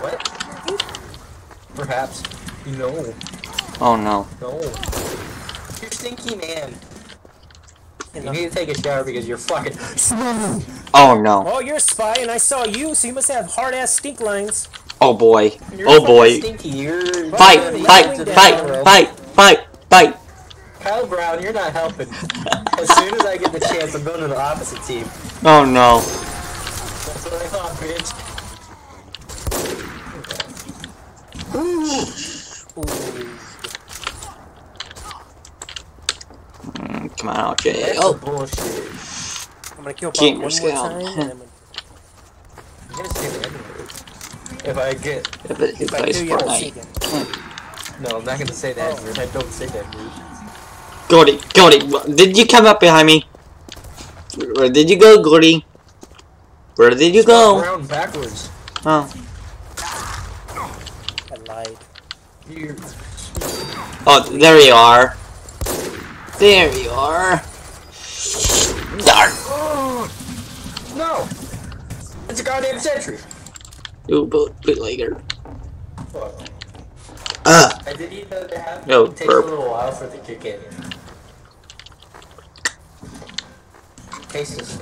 What? Perhaps. No. Oh no. No. You're stinky, man. You You need to take a shower because you're fucking smelly. Oh no. Oh, you're a spy, and I saw you, so you must have hard ass stink lines. Oh boy. You're Oh boy. Stinky. You're Fight! Fight! Fight! Fight! Fight! Fight! Kyle Brown, you're not helping. as soon as I get the chance, I'm going to the opposite team. Oh no. That's what I thought, bitch. Ooh. Mm, Come on. That's Oh. bullshit. I'm gonna kill Bob one more time. and I'm gonna- I'm gonna say the N-words. If I get... If it If I plays do, Fortnite. it. No, I'm not gonna say that N-word. I don't say that word. Gordy, Gordy, wh- did you come up behind me? Where did you go, Gordy? Where did you go? Around backwards. Oh. I lied. You're... Oh, there you are. There you are. Darn. Oh! No! It's a goddamn sentry! Ooh, boot, bootlegger. Fuck. Uh. Ugh. I didn't even know they have No, It takes burp. a little while for to kick in. Tastes disgusting.